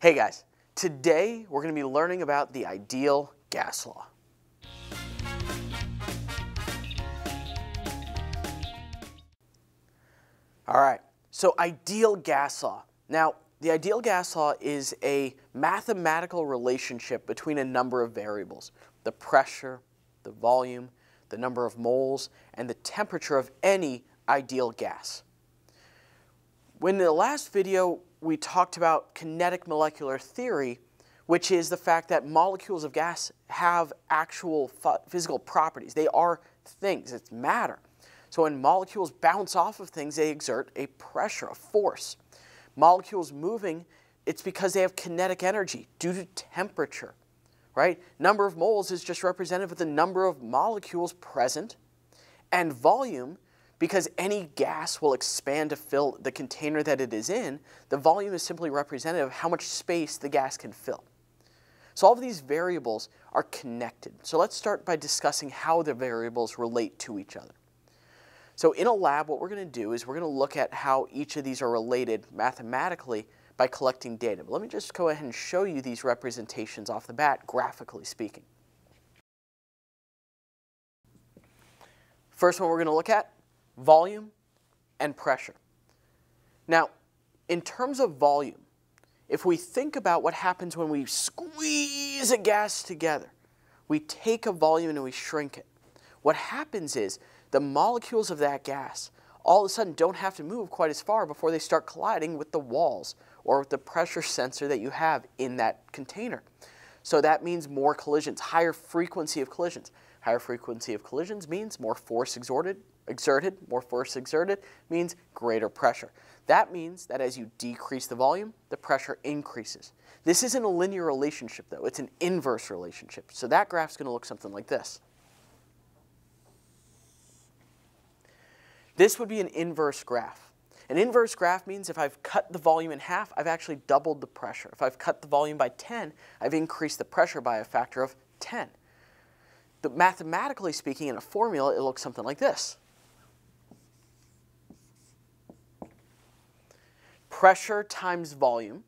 Hey guys, today we're going to be learning about the ideal gas law. All right, so ideal gas law. Now, the ideal gas law is a mathematical relationship between a number of variables. The pressure, the volume, the number of moles, and the temperature of any ideal gas. When the last video we talked about kinetic molecular theory, which is the fact that molecules of gas have actual physical properties. They are things, it's matter. So when molecules bounce off of things, they exert a pressure, a force. Molecules moving, it's because they have kinetic energy due to temperature, right? Number of moles is just represented with the number of molecules present, and volume because any gas will expand to fill the container that it is in, the volume is simply representative of how much space the gas can fill. So all of these variables are connected. So let's start by discussing how the variables relate to each other. So in a lab, what we're going to do is we're going to look at how each of these are related mathematically by collecting data. But let me just go ahead and show you these representations off the bat, graphically speaking. First one we're going to look at volume, and pressure. Now, in terms of volume, if we think about what happens when we squeeze a gas together, we take a volume and we shrink it. What happens is the molecules of that gas all of a sudden don't have to move quite as far before they start colliding with the walls or with the pressure sensor that you have in that container. So that means more collisions, higher frequency of collisions. Higher frequency of collisions means more force exerted, exerted, more force exerted means greater pressure. That means that as you decrease the volume, the pressure increases. This isn't a linear relationship though, it's an inverse relationship. So that graph is going to look something like this. This would be an inverse graph. An inverse graph means if I've cut the volume in half, I've actually doubled the pressure. If I've cut the volume by 10, I've increased the pressure by a factor of 10. But mathematically speaking, in a formula, it looks something like this. pressure times volume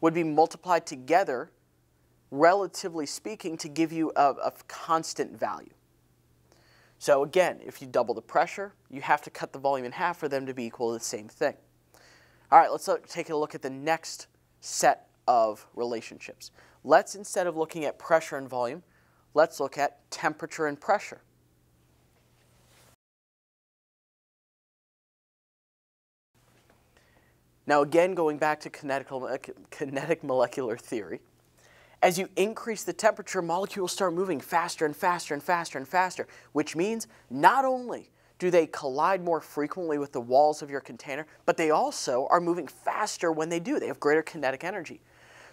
would be multiplied together, relatively speaking, to give you a, a constant value. So again, if you double the pressure, you have to cut the volume in half for them to be equal to the same thing. All right, let's look, take a look at the next set of relationships. Let's, instead of looking at pressure and volume, let's look at temperature and pressure. Now again, going back to uh, kinetic molecular theory, as you increase the temperature, molecules start moving faster and faster and faster and faster, which means not only do they collide more frequently with the walls of your container, but they also are moving faster when they do. They have greater kinetic energy.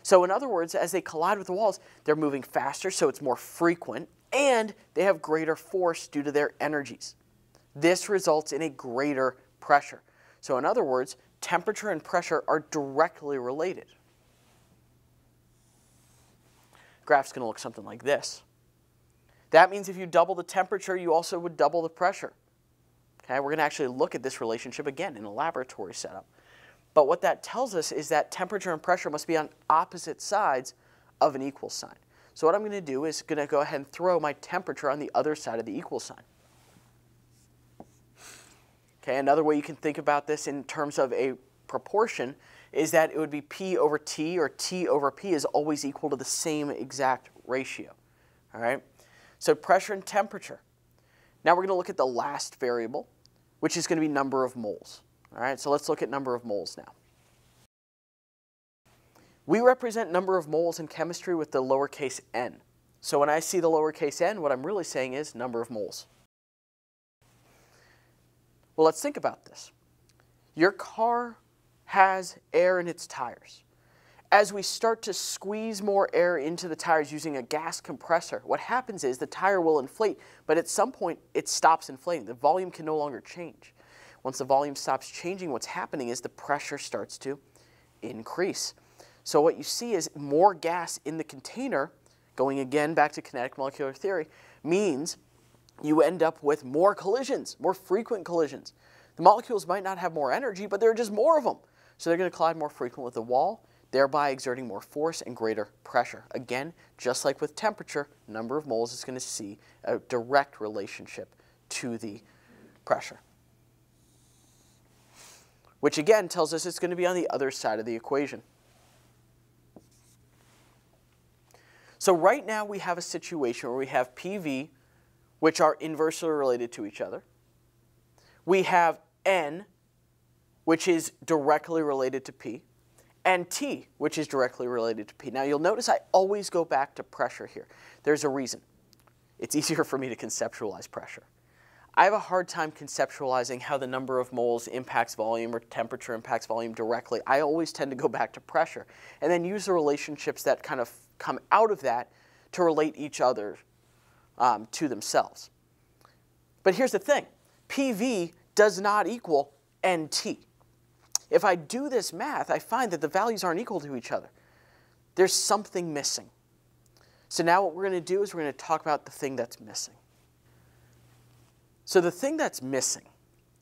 So in other words, as they collide with the walls, they're moving faster, so it's more frequent, and they have greater force due to their energies. This results in a greater pressure. So in other words, temperature and pressure are directly related. Graph's going to look something like this. That means if you double the temperature, you also would double the pressure. Okay, we're going to actually look at this relationship again in a laboratory setup. But what that tells us is that temperature and pressure must be on opposite sides of an equal sign. So what I'm going to do is going to go ahead and throw my temperature on the other side of the equal sign. Okay, another way you can think about this in terms of a proportion is that it would be P over T or T over P is always equal to the same exact ratio. All right, so pressure and temperature. Now we're going to look at the last variable, which is going to be number of moles. All right, so let's look at number of moles now. We represent number of moles in chemistry with the lowercase n. So when I see the lowercase n, what I'm really saying is number of moles. Well, let's think about this. Your car has air in its tires. As we start to squeeze more air into the tires using a gas compressor, what happens is the tire will inflate, but at some point it stops inflating. The volume can no longer change. Once the volume stops changing, what's happening is the pressure starts to increase. So what you see is more gas in the container, going again back to kinetic molecular theory, means you end up with more collisions, more frequent collisions. The molecules might not have more energy, but there are just more of them. So they're going to collide more frequently with the wall, thereby exerting more force and greater pressure. Again, just like with temperature, number of moles is going to see a direct relationship to the pressure. Which again tells us it's going to be on the other side of the equation. So right now we have a situation where we have PV, which are inversely related to each other. We have N, which is directly related to P, and T, which is directly related to P. Now you'll notice I always go back to pressure here. There's a reason. It's easier for me to conceptualize pressure. I have a hard time conceptualizing how the number of moles impacts volume or temperature impacts volume directly. I always tend to go back to pressure and then use the relationships that kind of come out of that to relate each other um, to themselves. But here's the thing. PV does not equal NT. If I do this math, I find that the values aren't equal to each other. There's something missing. So now what we're going to do is we're going to talk about the thing that's missing. So the thing that's missing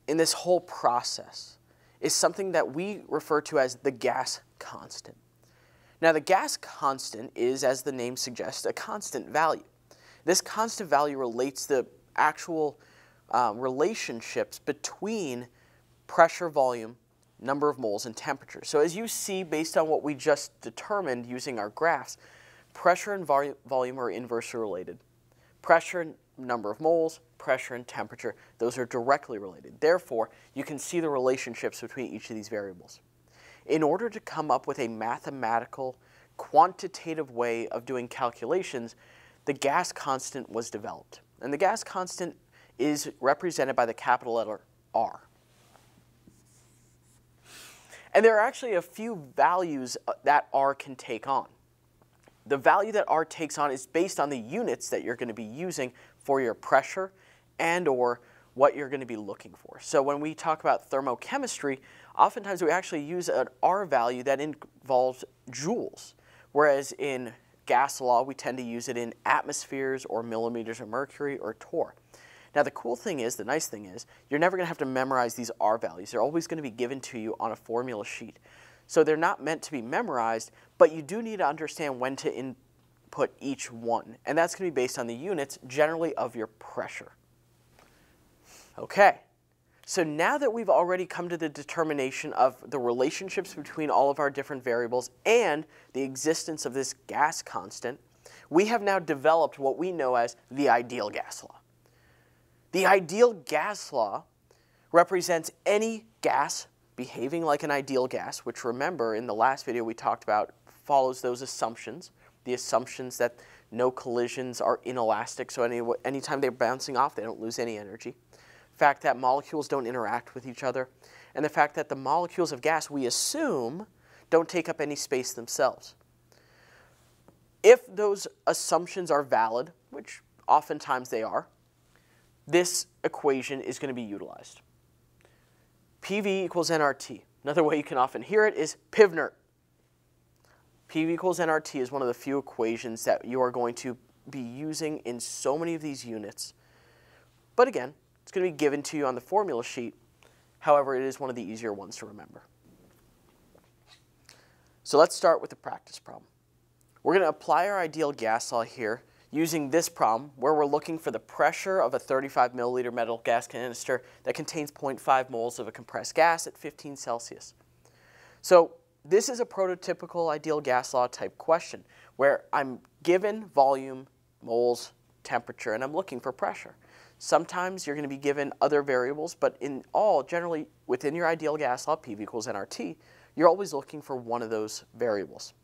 in this whole process is something that we refer to as the gas constant. Now the gas constant is, as the name suggests, a constant value. This constant value relates the actual um, relationships between pressure, volume, number of moles, and temperature. So as you see, based on what we just determined using our graphs, pressure and volume are inversely related. Pressure number of moles, pressure and temperature, those are directly related. Therefore, you can see the relationships between each of these variables. In order to come up with a mathematical, quantitative way of doing calculations, the gas constant was developed. And the gas constant is represented by the capital letter R. And there are actually a few values uh, that R can take on. The value that R takes on is based on the units that you're going to be using for your pressure and or what you're going to be looking for. So when we talk about thermochemistry, oftentimes we actually use an R value that involves joules, whereas in gas law we tend to use it in atmospheres or millimeters of mercury or torr. Now the cool thing is, the nice thing is, you're never going to have to memorize these R values. They're always going to be given to you on a formula sheet. So they're not meant to be memorized, but you do need to understand when to input each one. And that's going to be based on the units, generally of your pressure. Okay, so now that we've already come to the determination of the relationships between all of our different variables and the existence of this gas constant, we have now developed what we know as the ideal gas law. The ideal gas law represents any gas behaving like an ideal gas, which remember in the last video we talked about follows those assumptions, the assumptions that no collisions are inelastic, so any, anytime they're bouncing off, they don't lose any energy. The fact that molecules don't interact with each other, and the fact that the molecules of gas, we assume, don't take up any space themselves. If those assumptions are valid, which oftentimes they are, this equation is going to be utilized. PV equals nRT. Another way you can often hear it is PIVNERT. PV equals nRT is one of the few equations that you are going to be using in so many of these units. But again, it's going to be given to you on the formula sheet. However, it is one of the easier ones to remember. So let's start with the practice problem. We're going to apply our ideal gas law here using this problem where we're looking for the pressure of a 35 milliliter metal gas canister that contains 0.5 moles of a compressed gas at 15 Celsius. So this is a prototypical ideal gas law type question where I'm given volume, moles, temperature, and I'm looking for pressure. Sometimes you're going to be given other variables, but in all, generally within your ideal gas law, PV equals nRT, you're always looking for one of those variables.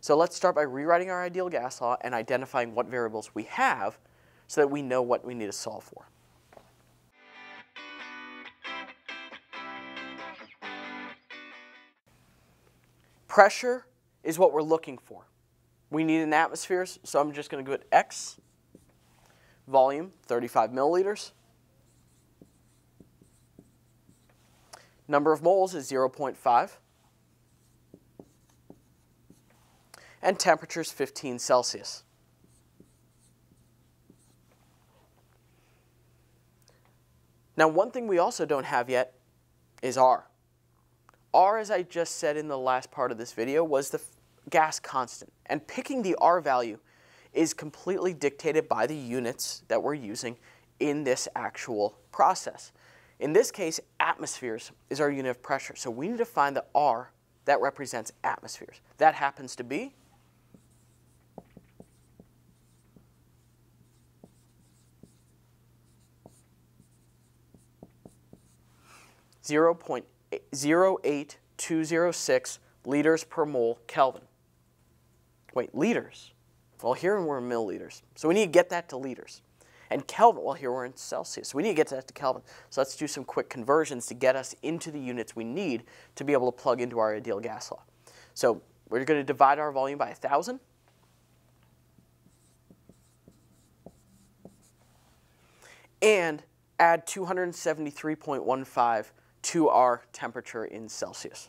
So let's start by rewriting our ideal gas law and identifying what variables we have so that we know what we need to solve for. Pressure is what we're looking for. We need an atmosphere, so I'm just going to go at X, volume, 35 milliliters. Number of moles is 0.5. and temperature is 15 Celsius. Now, one thing we also don't have yet is R. R, as I just said in the last part of this video, was the gas constant. And picking the R value is completely dictated by the units that we're using in this actual process. In this case, atmospheres is our unit of pressure. So we need to find the R that represents atmospheres. That happens to be 0.08206 liters per mole Kelvin. Wait, liters? Well, here we're in milliliters. So we need to get that to liters. And Kelvin, well, here we're in Celsius. So we need to get that to Kelvin. So let's do some quick conversions to get us into the units we need to be able to plug into our ideal gas law. So we're going to divide our volume by 1,000. And add 273.15 to our temperature in Celsius.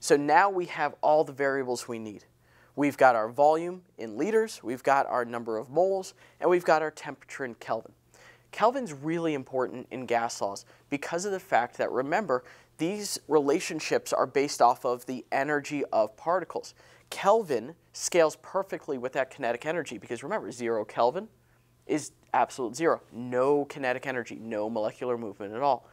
So now we have all the variables we need. We've got our volume in liters, we've got our number of moles, and we've got our temperature in Kelvin. Kelvin's really important in gas laws because of the fact that, remember, these relationships are based off of the energy of particles. Kelvin scales perfectly with that kinetic energy because remember, zero Kelvin is absolute zero. No kinetic energy, no molecular movement at all.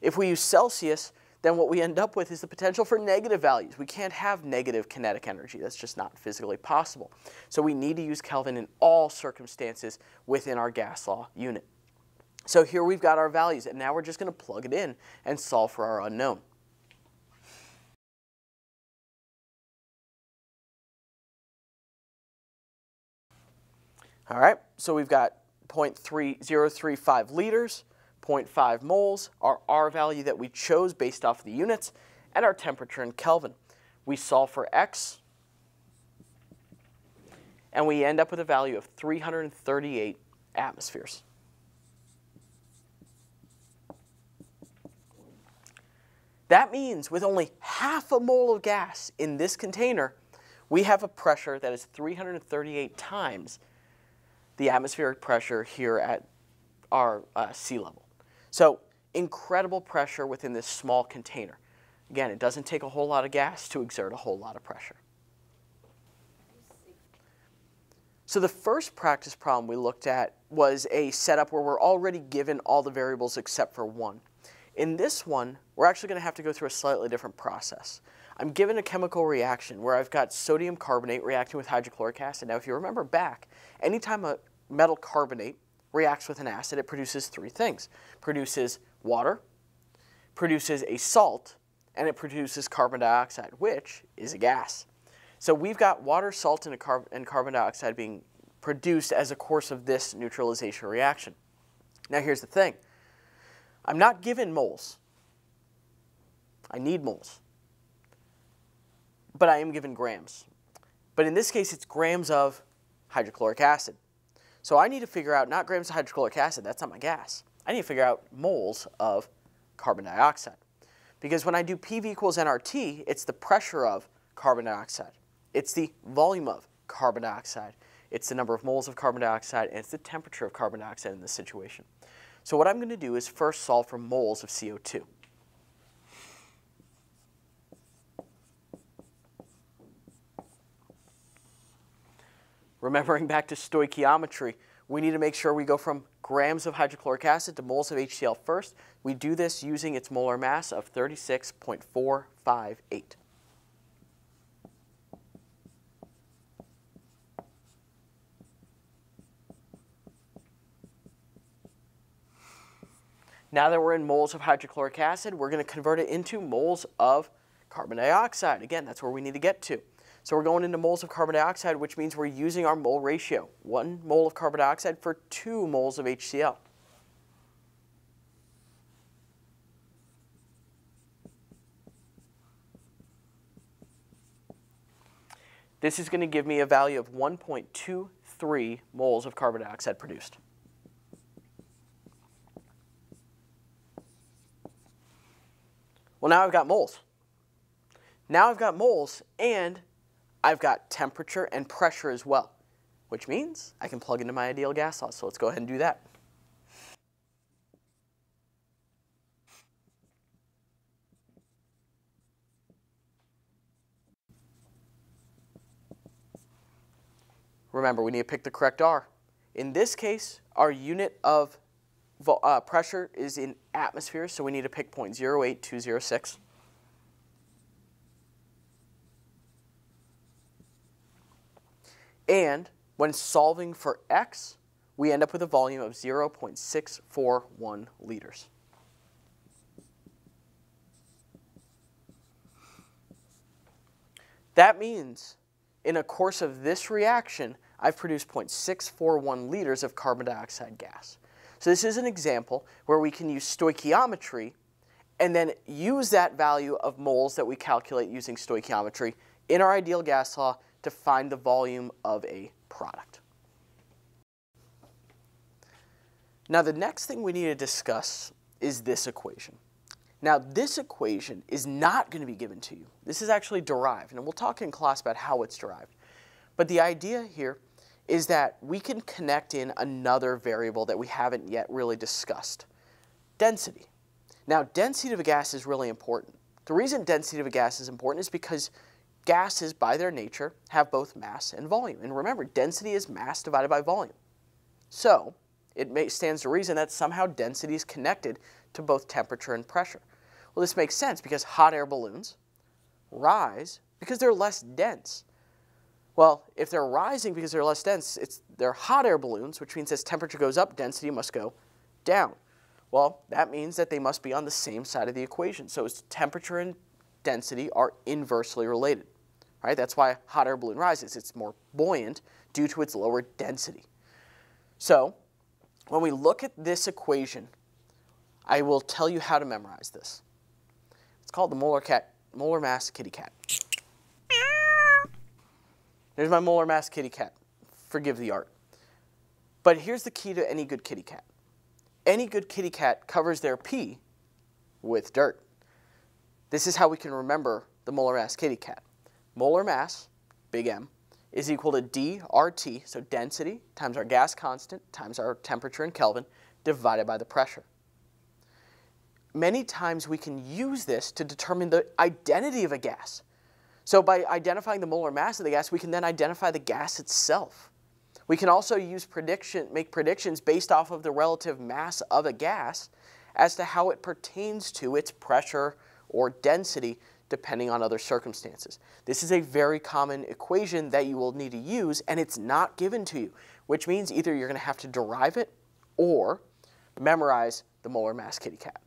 If we use Celsius, then what we end up with is the potential for negative values. We can't have negative kinetic energy. That's just not physically possible. So we need to use Kelvin in all circumstances within our gas law unit. So here we've got our values, and now we're just going to plug it in and solve for our unknown. All right, so we've got 0.3035 liters, 0.5 moles, our R value that we chose based off of the units, and our temperature in Kelvin. We solve for X, and we end up with a value of 338 atmospheres. That means with only half a mole of gas in this container, we have a pressure that is 338 times the atmospheric pressure here at our uh, sea level. So incredible pressure within this small container. Again, it doesn't take a whole lot of gas to exert a whole lot of pressure. So the first practice problem we looked at was a setup where we're already given all the variables except for one. In this one, we're actually going to have to go through a slightly different process. I'm given a chemical reaction where I've got sodium carbonate reacting with hydrochloric acid. Now, if you remember back, anytime a metal carbonate reacts with an acid, it produces three things. Produces water, produces a salt, and it produces carbon dioxide, which is a gas. So we've got water, salt, and, and carbon dioxide being produced as a course of this neutralization reaction. Now here's the thing. I'm not given moles. I need moles. But I am given grams. But in this case, it's grams of hydrochloric acid. So I need to figure out not grams of hydrochloric acid, that's not my gas. I need to figure out moles of carbon dioxide. Because when I do PV equals nRT, it's the pressure of carbon dioxide. It's the volume of carbon dioxide. It's the number of moles of carbon dioxide, and it's the temperature of carbon dioxide in this situation. So what I'm going to do is first solve for moles of CO2. Remembering back to stoichiometry, we need to make sure we go from grams of hydrochloric acid to moles of HCl first. We do this using its molar mass of 36.458. Now that we're in moles of hydrochloric acid, we're going to convert it into moles of carbon dioxide. Again, that's where we need to get to. So we're going into moles of carbon dioxide, which means we're using our mole ratio. One mole of carbon dioxide for two moles of HCl. This is going to give me a value of 1.23 moles of carbon dioxide produced. Well, now I've got moles. Now I've got moles, and I've got temperature and pressure as well, which means I can plug into my ideal gas law. So let's go ahead and do that. Remember, we need to pick the correct R. In this case, our unit of uh, pressure is in atmospheres, so we need to pick 0.08206. And when solving for x, we end up with a volume of 0.641 liters. That means in a course of this reaction, I've produced 0.641 liters of carbon dioxide gas. So this is an example where we can use stoichiometry and then use that value of moles that we calculate using stoichiometry in our ideal gas law to find the volume of a product. Now the next thing we need to discuss is this equation. Now this equation is not going to be given to you. This is actually derived, and we'll talk in class about how it's derived. But the idea here is that we can connect in another variable that we haven't yet really discussed, density. Now density of a gas is really important. The reason density of a gas is important is because gases, by their nature, have both mass and volume. And remember, density is mass divided by volume. So it may, stands to reason that somehow density is connected to both temperature and pressure. Well, this makes sense because hot air balloons rise because they're less dense. Well, if they're rising because they're less dense, it's, they're hot air balloons, which means as temperature goes up, density must go down. Well, that means that they must be on the same side of the equation. So it's temperature and density are inversely related. Right? That's why hot air balloon rises. It's more buoyant due to its lower density. So when we look at this equation, I will tell you how to memorize this. It's called the molar, cat, molar mass kitty cat. There's my molar mass kitty cat. Forgive the art. But here's the key to any good kitty cat. Any good kitty cat covers their pee with dirt. This is how we can remember the molar mass kitty cat. Molar mass, big M, is equal to dRT, so density times our gas constant times our temperature in Kelvin, divided by the pressure. Many times we can use this to determine the identity of a gas. So by identifying the molar mass of the gas, we can then identify the gas itself. We can also use prediction, make predictions based off of the relative mass of a gas as to how it pertains to its pressure or density depending on other circumstances. This is a very common equation that you will need to use, and it's not given to you, which means either you're going to have to derive it or memorize the molar mass kitty cat.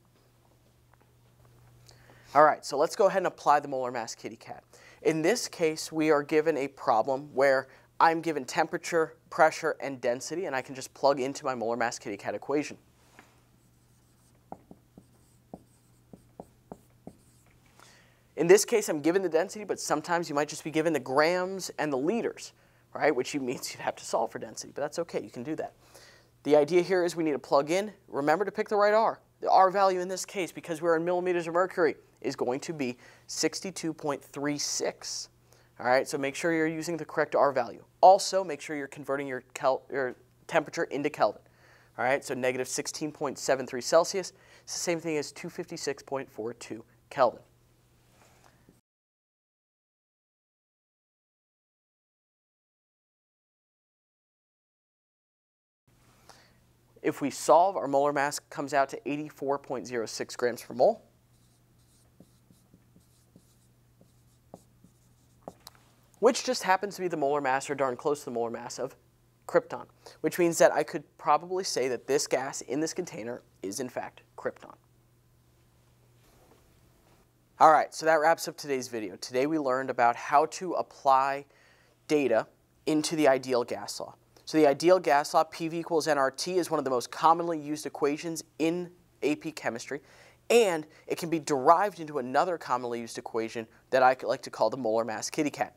All right, so let's go ahead and apply the molar mass kitty cat. In this case, we are given a problem where I'm given temperature, pressure, and density, and I can just plug into my molar mass kitty cat equation. In this case, I'm given the density, but sometimes you might just be given the grams and the liters, right? Which means you'd have to solve for density, but that's okay, you can do that. The idea here is we need to plug in. Remember to pick the right R. The R value in this case, because we're in millimeters of mercury, is going to be 62.36. All right, so make sure you're using the correct R value. Also, make sure you're converting your, your temperature into Kelvin. All right, so negative 16.73 Celsius. It's the same thing as 256.42 Kelvin. If we solve, our molar mass comes out to 84.06 grams per mole. Which just happens to be the molar mass, or darn close to the molar mass, of krypton. Which means that I could probably say that this gas in this container is, in fact, krypton. All right, so that wraps up today's video. Today we learned about how to apply data into the ideal gas law. So the ideal gas law, PV equals nRT, is one of the most commonly used equations in AP chemistry, and it can be derived into another commonly used equation that I like to call the molar mass kitty cat,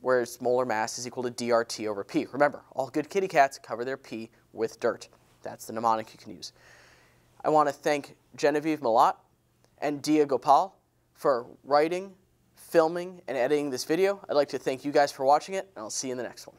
where its molar mass is equal to dRT over P. Remember, all good kitty cats cover their P with dirt. That's the mnemonic you can use. I want to thank Genevieve Malat and Dia Gopal for writing, filming, and editing this video. I'd like to thank you guys for watching it, and I'll see you in the next one.